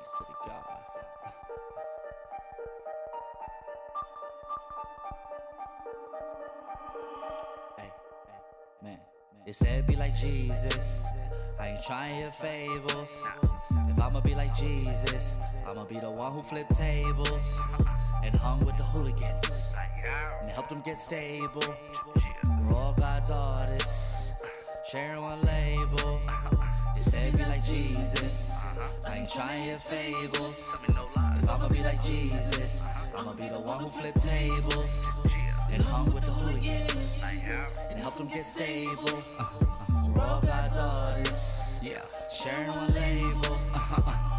Peace to the God. Hey, man. They said be like Jesus. I ain't trying your fables. If I'ma be like Jesus, I'ma be the one who flipped tables and hung with the hooligans and helped them get stable. We're all God's artists, sharing one label. They said be like Jesus. I ain't trying fables. If I'ma be like Jesus, I'ma be the one who flipped tables and hung with the hooligans and helped them get stable. We're all God's artists, sharing one label.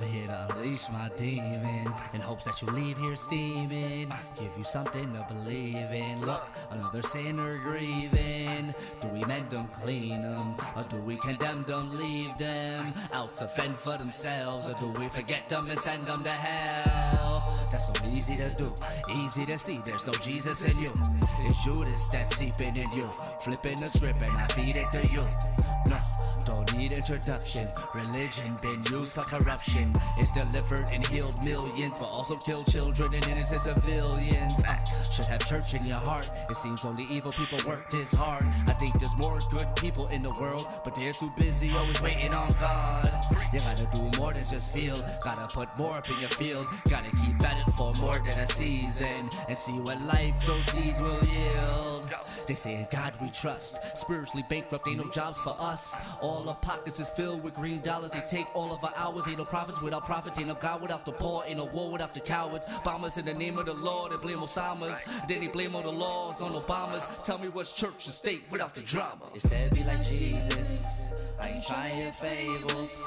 I'm here to unleash my demons in hopes that you leave here steaming. Give you something to believe in. Look, another sinner grieving. Do we mend them, clean them, or do we condemn them, leave them out to fend for themselves, or do we forget them and send them to hell? That's so easy to do, easy to see. There's no Jesus in you. It's Judas that's seeping in you, flipping the script and I feed it to you. Need introduction. Religion been used for corruption. It's delivered and healed millions, but also killed children and innocent civilians. Ah, should have church in your heart. It seems only evil people work this hard. I think there's more good people in the world, but they're too busy always waiting on God. You gotta do more than just feel. Gotta put more up in your field. Gotta keep season and see what life those seeds will yield. They say in God we trust. Spiritually bankrupt, ain't no jobs for us. All our pockets is filled with green dollars. They take all of our hours. Ain't no profits without profits. Ain't no God without the poor. Ain't no war without the cowards. Bombers in the name of the Lord. They blame Osama's. Then they blame all the laws on Obama's. Tell me what's church and state without the drama. They said be like Jesus. I ain't trying fables.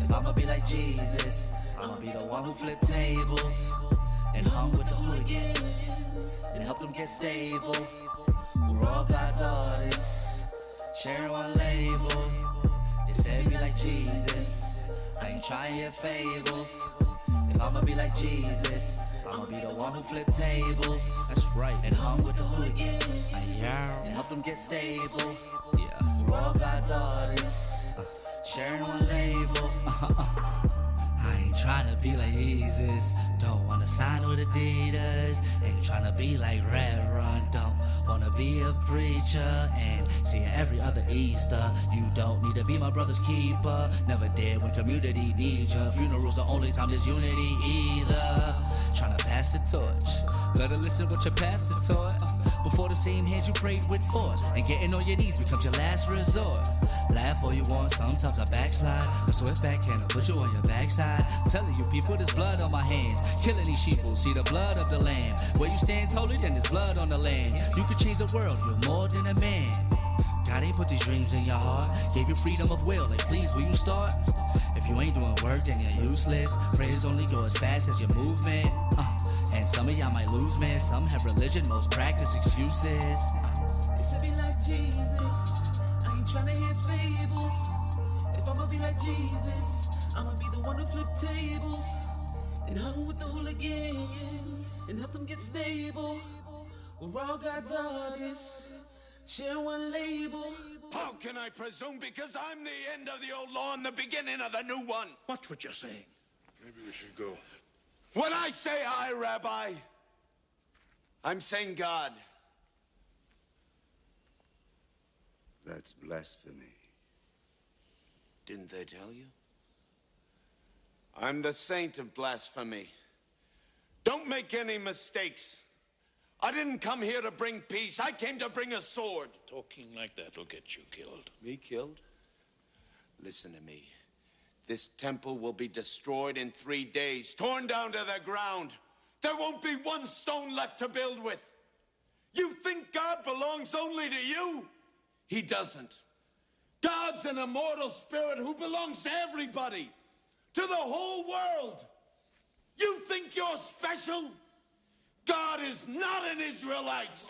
If I'ma be like Jesus, I'ma be the one who flipped tables and hung with the hooligans and helped them get stable. We're all God's artists, sharing one label. They said be like Jesus. I ain't trying your fables. If I'ma be like Jesus, I'ma be the one who flipped tables. That's right. And hung with the hooligans. Yeah. And helped them get stable. Yeah. We're all God's artists, sharing one label. I ain't trying to be like Jesus, don't wanna sign with Adidas. Ain't tryna be like Red don't wanna be a preacher. And see every other Easter. You don't need to be my brother's keeper. Never did when community needs ya. Funeral's the only time there's unity either. Tryna pass the torch, better listen what your pastor taught. Before the same hands you prayed with fought, and getting on your knees becomes your last resort. Laugh all you want, sometimes I backslide. A swift backhand, I put you on your backside. Telling you people, there's blood on my hands. Killing these sheep, see the blood of the lamb. Where you stand holy, then there's blood on the land. You could change the world, you're more than a man. God ain't put these dreams in your heart. Gave you freedom of will, like please, will you start? If you ain't doing work, then you're useless. Prayers only go as fast as your movement. Uh, and some of y'all might lose, man. Some have religion, most practice excuses. It's to be like Jesus. I ain't tryna hear fables. If I'ma be like Jesus, I'ma be the one to flip tables and hung with the hooligans and help them get stable. We're all God's artists, share one label. How can I presume? Because I'm the end of the old law and the beginning of the new one. Watch what you're saying. Maybe we should go. When I say I, Rabbi, I'm saying God. That's blasphemy. Didn't they tell you? I'm the saint of blasphemy. Don't make any mistakes. I didn't come here to bring peace. I came to bring a sword. Talking like that'll get you killed. Me killed? Listen to me. This temple will be destroyed in three days, torn down to the ground. There won't be one stone left to build with. You think God belongs only to you? He doesn't. God's an immortal spirit who belongs to everybody, to the whole world. You think you're special? God is not an Israelite.